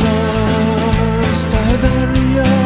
Carlos, the daría